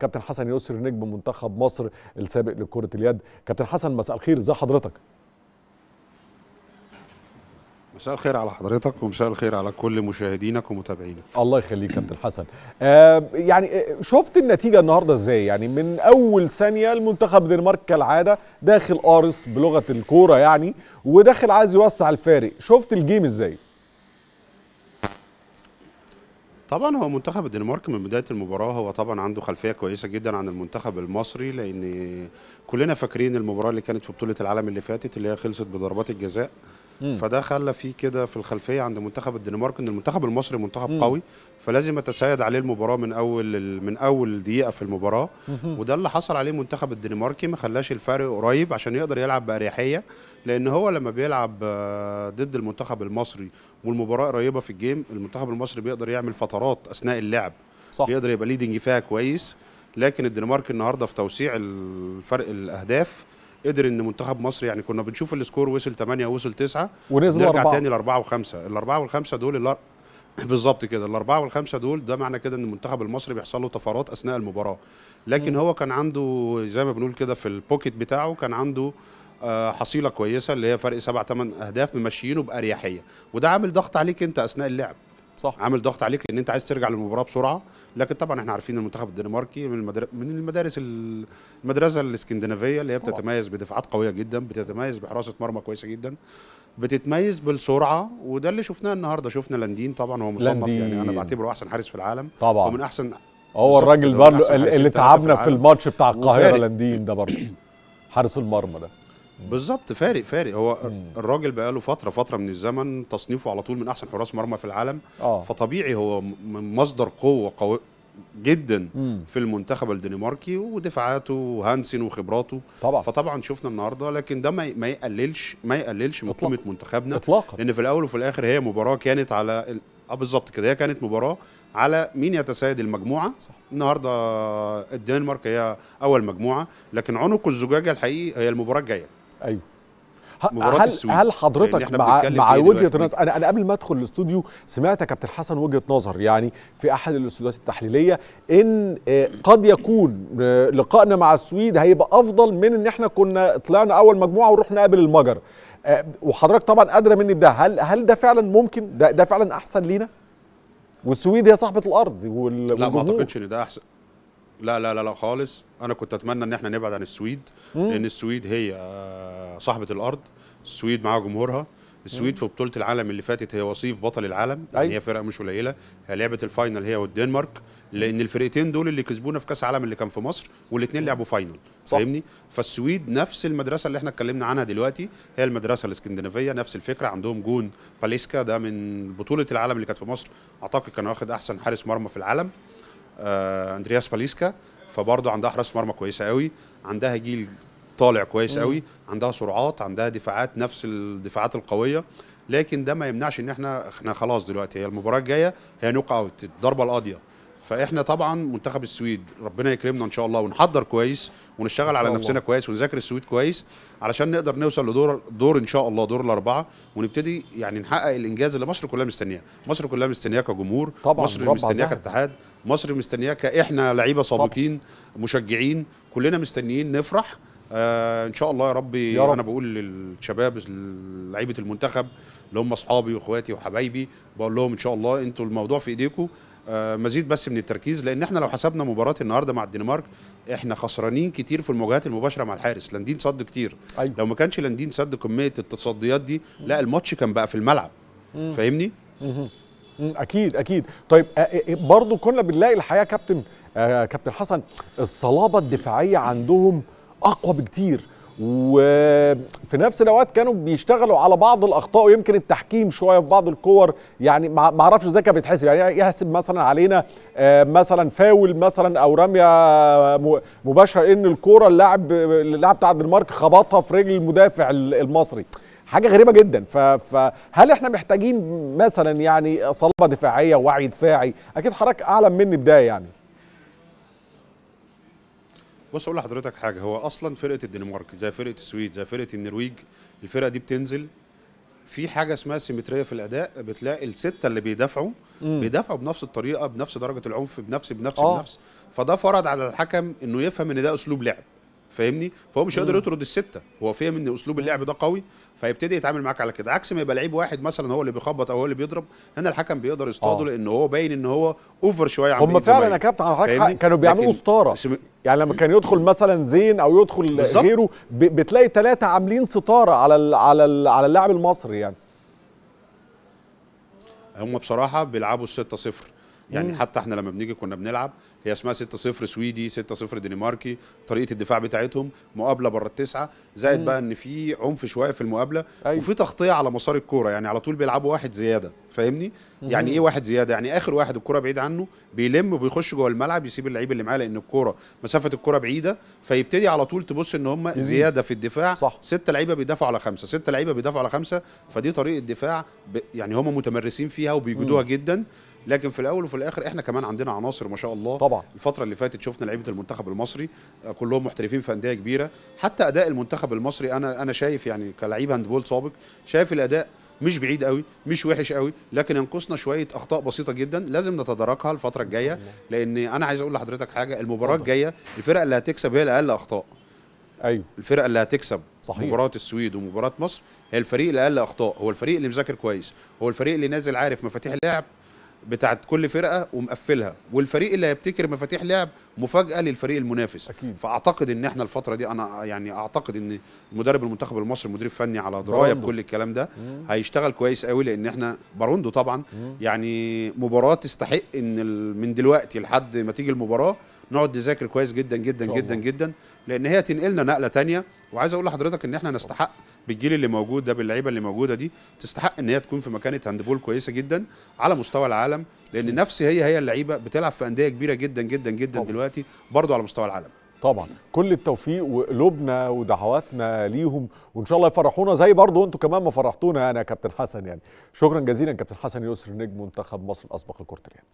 كابتن حسن يسري نجم منتخب مصر السابق لكرة اليد. كابتن حسن مساء الخير. ازي حضرتك؟ مساء الخير على حضرتك ومساء الخير على كل مشاهدينك ومتابعينك. الله يخليك كابتن حسن. آه يعني آه، شفت النتيجة النهاردة إزاي؟ يعني من أول ثانية المنتخب الدنمارك كالعادة داخل قارص بلغة الكورة يعني وداخل عايز يوسع الفارق. شفت الجيم إزاي؟ طبعا هو منتخب الدنمارك من بداية المباراة هو طبعا عنده خلفية كويسة جدا عن المنتخب المصري لأن كلنا فاكرين المباراة اللي كانت في بطولة العالم اللي فاتت اللي هي خلصت بضربات الجزاء. مم. فده خلى في كده في الخلفية عند منتخب الدنمارك إن المنتخب المصري منتخب مم. قوي فلازم يتسيد عليه المباراة من أول من أول دقيقة في المباراة وده اللي حصل عليه المنتخب الدنماركي ما خلاش الفرق قريب عشان يقدر يلعب بأريحية لأن هو لما بيلعب آه، ضد المنتخب المصري والمباراة قريبة في ال game المنتخب المصري بيقدر يعمل فترات أثناء اللعب صح بيقدر يبقى leading فيها كويس لكن الدنمارك النهارده في توسيع الفرق الأهداف قدر إن منتخب مصر يعني كنا بنشوف ال score وصل 8 وصل 9 ونزل نرجع أربعة. تاني لأربعة وخمسة. الأربعة والخمسة دول الأر... بالظبط كده. الأربعة والخمسة دول ده معنى كده إن المنتخب المصري بيحصل له طفرات أثناء المباراة. لكن مم. هو كان عنده زي ما بنقول كده في ال pocket بتاعه كان عنده آه، حصيلة كويسة اللي هي فرق سبع ثمان أهداف ممشيينه بأريحية. وده عامل ضغط عليك أنت أثناء اللعب. صح عامل ضغط عليك لأن أنت عايز ترجع للمباراة بسرعة لكن طبعا إحنا عارفين المنتخب الدنماركي من المدر... من المدارس ال- المدرسة الإسكندنافية اللي هي طبعا. بتتميز بدفاعات قوية جدا بتتميز بحراسة مرمى كويسة جدا بتتميز بالسرعه وده اللي شفناه النهارده شفنا لاندين طبعا هو مصنف لاندين. يعني أنا بعتبره أحسن حارس في العالم طبى ومن أحسن هو الراجل برضه اللي في تعبنا في العالم. الماتش بتاع القاهرة وفارق. لاندين ده برضه حارس المرمى ده بالظبط فارق فارق. هو مم. الراجل بقاله فترة فترة من الزمن تصنيفه على طول من أحسن حراس مرمى في العالم. آه. فطبيعي هو مصدر قوة قوي جدا مم. في المنتخب الدنماركي ودفاعاته وهانسن وخبراته. طبعا. فطبعا شفنا النهارده لكن ده ما يقللش ما يقللش من. قيمة منتخبنا. اطلاقا. لأن في الأول وفي الآخر هي مباراة كانت على ال- آه بالظبط كده. هي كانت مباراة على مين يتسيد المجموعة؟ صح. النهارده الدنمارك هي أول مجموعة. لكن عنق الزجاجة الحقيقي هي المباراة الجاية. أيوه مباراة هل السويد. هل حضرتك إحنا مع مع فيه وجهة. النظر أنا أنا قبل ما أدخل الاستوديو سمعت يا كابتن حسن وجهة نظر يعني في أحد الأستوديوهات التحليلية إن آه، قد يكون آه، لقائنا مع السويد هيبقى أفضل من إن إحنا كنا طلعنا أول مجموعة ونروح نقابل المجر آه، وحضرتك طبعا أدرى مني بده هل هل ده فعلا ممكن ده ده فعلا أحسن لينا والسويد هي صاحبة الأرض وال- لا ما. أعتقدش إن ده أحسن لا لا لا لا خالص. أنا كنت أتمنى إن إحنا نبعد عن السويد مم. لأن السويد هي آه، صاحبة الأرض. السويد معاها جمهورها. السويد في بطولة العالم اللي فاتت هي وصيف بطل العالم يعني أيوة. هي فرقه مش قليلة. هي لعبت ال final هي والدنمارك لأن الفرقتين دول اللي كسبونا في كأس العالم اللي كان في مصر والاثنين لعبوا final. فاهمني؟ فالسويد نفس المدرسة اللي إحنا اتكلمنا عنها دلوقتي هي المدرسة الإسكندنافية نفس الفكرة. عندهم جون باليسكا ده من بطولة العالم اللي كانت في مصر. أعتقد كان واخد أحسن حارس مرمى في العالم. أندرياس باليسكا. فبرضه عندها حراس مرمى كويسة قوي. عندها جيل طالع كويس مم. قوي. عندها سرعات عندها دفاعات نفس الدفاعات القوية. لكن ده ما يمنعش إن إحنا إحنا خلاص دلوقتي هي المباراة الجاية هي نوك أوت الضربة القاضية. فاحنا طبعا منتخب السويد ربنا يكرمنا إن شاء الله ونحضر كويس ونشتغل على نفسنا الله. كويس ونذاكر السويد كويس علشان نقدر نوصل لدور دور إن شاء الله دور الأربعة ونبتدي يعني نحقق الإنجاز اللي مصر كلها مستنياه مصر كلها مستنياه كجمهور طبعاً، مصر مستنياه. كاتحاد مصر مستنياه كإحنا لعيبة سابقين مشجعين كلنا مستنيين نفرح آه إن شاء الله يا رب, يا رب. أنا بقول للشباب لعيبه المنتخب اللي هم أصحابي وإخواتي وحبايبي بقول لهم إن شاء الله أنتوا الموضوع في ايديكم مزيد بس من التركيز لأن إحنا لو حسبنا مباراة النهارده مع الدنمارك إحنا خسرانين كتير في المواجهات المباشرة مع الحارس. لاندين صد كتير. أيوه. لو ما كانش لاندين صد كمية التصديات دي لا الماتش كان بقى في الملعب. فاهمني؟ أكيد أكيد. طيب آه، آه، برضو كنا بنلاقي الحقيقة كابتن آه، كابتن حسن الصلابة الدفاعية عندهم أقوى بكتير. وفي نفس الوقت كانوا بيشتغلوا على بعض الأخطاء ويمكن التحكيم شوية في بعض الكور. يعني ما أعرفش إزاي كان بيتحسب. يعني يحسب مثلا علينا آه، مثلا فاول مثلا أو رمية مباشرة إن الكورة اللاعب اللاعب بتاع الدنمارك خبطها في رجل المدافع المصري. حاجة غريبة جدا. فهل إحنا محتاجين مثلا يعني صلابه دفاعية ووعي دفاعي؟ أكيد حضرتك أعلم مني بداية يعني. بص أقول لحضرتك حاجة هو أصلا فرقة الدنمارك زي فرقة السويد زي فرقة النرويج الفرقة دي بتنزل في حاجة اسمها سيمترية في الأداء بتلاقي الستة اللي بيدافعوا مم. بيدافعوا بنفس الطريقة بنفس درجة العنف بنفس بنفس آه. بنفس فده فرض على الحكم إنه يفهم إن ده أسلوب لعب فاهمني فهو مش هيقدر. يطرد الستة هو فاهم إن أسلوب اللعب ده قوي فيبتدي يتعامل معاك على كده عكس ما يبقى لعيب واحد مثلا هو اللي بيخبط أو هو اللي بيضرب هنا الحكم بيقدر يصطاده آه. لأن هو باين إن هو أوفر شوية عن هم فعلا. يا كابتن على حضرتك كانوا بيعملوا ستاره سم- يعني لما كان يدخل مثلا زين أو يدخل بالظبط. غيره ب- بتلاقي ثلاثة عاملين ستارة على ال على ال على اللاعب المصري يعني هم بصراحة بيلعبوا الستة صفر يعني مم. حتى إحنا لما بنيجي كنا بنلعب هي اسمها 6 0 سويدي 6 0 دنماركي طريقة الدفاع بتاعتهم مقابلة بره التسعة زائد مم. بقى إن في عنف شوية في المقابلة أيوة. وفي تغطية على مسار الكورة يعني على طول بيلعبوا واحد زيادة فاهمني يعني إيه واحد زيادة يعني آخر واحد الكورة بعيد عنه بيلم وبيخش جوه الملعب يسيب اللعيب اللي معاه لأن الكورة مسافة الكورة بعيدة فيبتدي على طول تبص إن هم. زيادة في الدفاع صح. ستة لعيبة بيدافعوا على خمسة ستة لعيبة بيدافعوا على خمسة فدي طريقة دفاع ب... يعني هم متمرسين فيها وبيجدوها جدا لكن في الأول وفي الآخر إحنا كمان عندنا عناصر ما شاء الله. طبعا. الفترة اللي فاتت شفنا لعيبة المنتخب المصري آه، كلهم محترفين في أندية كبيرة. حتى أداء المنتخب المصري أنا أنا شايف يعني كلعيب هاندبول سابق شايف الأداء مش بعيد قوي مش وحش قوي لكن ينقصنا شوية أخطاء بسيطة جدا لازم نتداركها الفترة الجاية. لأن أنا عايز أقول لحضرتك حاجة المباراة اتفضل. الجاية الفرق اللي هتكسب هي الأقل أخطاء. أيوه. الفرق اللي هتكسب صحيح. مباراة السويد ومباراة مصر هي الفريق اللي أقل أخطاء هو الفريق اللي مذاكر كويس هو الفريق اللي نازل عارف مفاتيح اللعب بتاعت كل فرقة ومقفلها والفريق اللي هيبتكر مفاتيح لعب مفاجأة للفريق المنافس أكيد. فأعتقد إن إحنا الفترة دي أنا يعني أعتقد إن مدرب المنتخب المصري مدير فني على دراية. بكل الكلام ده مم. هيشتغل كويس قوي لأن إحنا باروندو طبعا مم. يعني مباراة تستحق إن من دلوقتي لحد ما تيجي المباراة نقعد نذاكر كويس جدا جدا جدا. جدا لأن هي تنقلنا نقلة تانية. وعايز أقول لحضرتك إن إحنا نستحق بالجيل اللي موجود ده باللعيبة اللي موجودة دي تستحق إن هي تكون في مكانه هاندبول كويسة جدا على مستوى العالم لأن نفس هي هي اللعيبة بتلعب في أندية كبيرة جدا جدا جدا طبعا. دلوقتي برضو على مستوى العالم. طبعا. كل التوفيق وقلوبنا ودعواتنا ليهم وإن شاء الله يفرحونا زي برضو أنتوا كمان ما فرحتونا يعني يا كابتن حسن يعني. شكرا جزيلا كابتن حسن يسر نجم منتخب مصر الأسبق لكرة اليد.